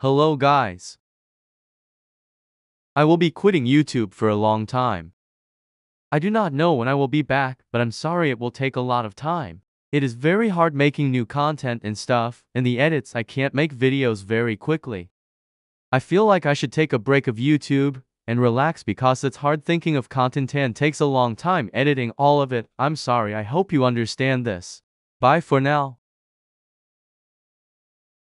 Hello guys. I will be quitting YouTube for a long time. I do not know when I will be back, but I'm sorry it will take a lot of time. It is very hard making new content and stuff, and the edits I can't make videos very quickly. I feel like I should take a break of YouTube and relax because it's hard thinking of content and takes a long time editing all of it. I'm sorry, I hope you understand this. Bye for now.